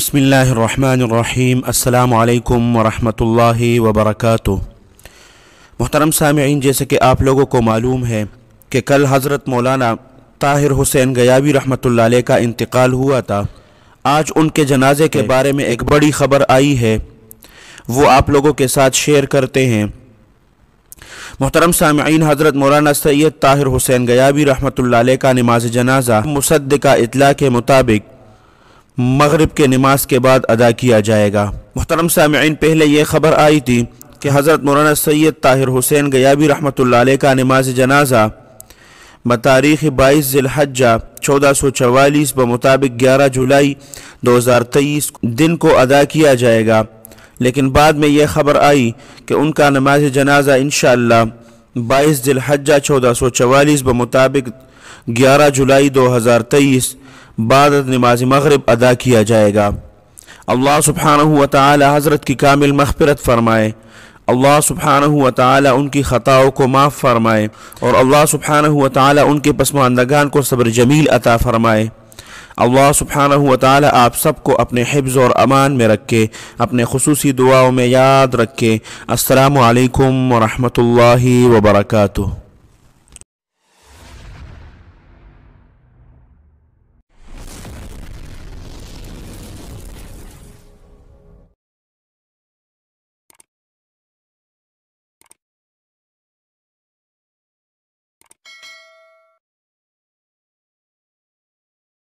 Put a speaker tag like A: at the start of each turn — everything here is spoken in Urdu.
A: بسم اللہ الرحمن الرحیم۔ السلام علیکم ورحمۃ اللہ وبرکاتہ۔ محترم سامعین، جیسے کہ آپ لوگوں کو معلوم ہے کہ کل حضرت مولانا طاہر حسین گیابی رحمۃ اللہ علیہ کا انتقال ہوا تھا۔ آج ان کے جنازے کے بارے میں ایک بڑی خبر آئی ہے۔ وہ آپ لوگوں کے ساتھ شیئر کرتے ہیں۔ محترم سامعین، حضرت مولانا سید طاہر حسین گیابی رحمۃ اللہ علیہ کا نماز جنازہ مصدقہ اطلاع کے مطابق مغرب کے نماز کے بعد ادا کیا جائے گا۔ محترم سامعین، پہلے یہ خبر آئی تھی کہ حضرت مولانا سید طاہر حسین گیابی رحمۃ اللہ علیہ کا نماز جنازہ بتاریخ بائیس ذی الحجہ چودہ سو چوالیس بمطابق گیارہ جولائی دو ہزار تیئیس دن کو ادا کیا جائے گا۔ لیکن بعد میں یہ خبر آئی کہ ان کا نماز جنازہ انشاءاللہ بائیس ذی الحجہ چودہ سو چوالیس بمطابق گیارہ جولائی دو ہزار تیئیس بعد نماز مغرب ادا کیا جائے گا۔ اللہ سبحانہ و تعالی حضرت کی کامل مغفرت فرمائے۔ اللہ سبحانہ و تعالی ان کی خطاؤں کو معاف فرمائے اور اللہ سبحانہ و تعالی ان کے پسماندگان کو صبر جمیل عطا فرمائے۔ اللہ سبحانہ و تعالی آپ سب کو اپنے حفظ اور امان میں رکھے، اپنے خصوصی دعاؤں میں یاد رکھے۔ السلام علیکم ورحمۃ اللہ وبرکاتہ۔